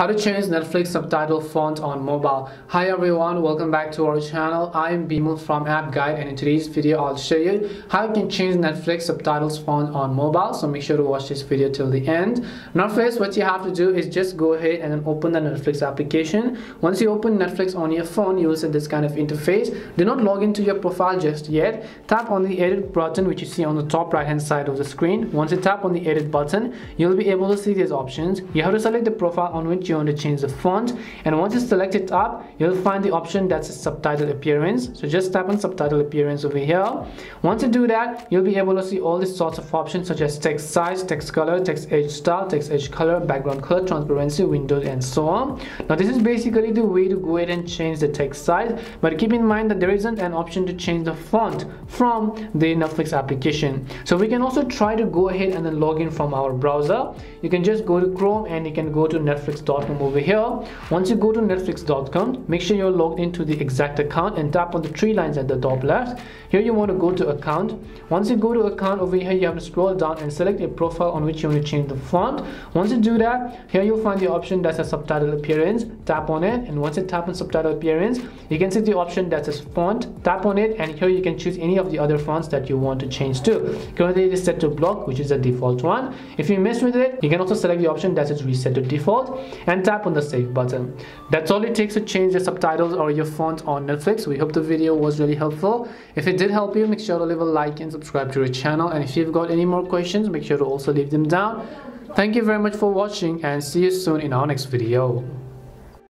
How to change Netflix subtitle font on mobile. Hi everyone, welcome back to our channel. I am Bimal from App Guide and in today's video I'll show you how you can change Netflix subtitles font on mobile. So make sure to watch this video till the end. Now first what you have to do is just go ahead and then open the Netflix application. Once you open Netflix on your phone you will see this kind of interface. Do not log into your profile just yet. Tap on the edit button which you see on the top right hand side of the screen. Once you tap on the edit button you'll be able to see these options. You have to select the profile on which you want to change the font. And once you select it up you'll find the option that's subtitle appearance. So just tap on subtitle appearance over here. Once you do that you'll be able to see all these sorts of options such as text size text color text edge style text edge color background color transparency windows and so on. Now this is basically the way to go ahead and change the text size. But keep in mind that there isn't an option to change the font from the Netflix application. So we can also try to go ahead and then log in from our browser. You can just go to Chrome and you can go to Netflix over here. Once you go to netflix.com make sure you're logged into the exact account and tap on the three lines at the top left. Here you want to go to account. Once you go to account over here you have to scroll down and select a profile on which you want to change the font. Once you do that here you'll find the option that says subtitle appearance. Tap on it and once you tap on subtitle appearance you can see the option that says font. Tap on it and here you can choose any of the other fonts that you want to change to. Currently it is set to block which is the default one. If you mess with it you can also select the option that says reset to default and tap on the save button. That's all it takes to change the subtitles or your font on Netflix. We hope the video was really helpful. If it did help you, make sure to leave a like and subscribe to our channel. And if you've got any more questions, make sure to also leave them down. Thank you very much for watching and see you soon in our next video.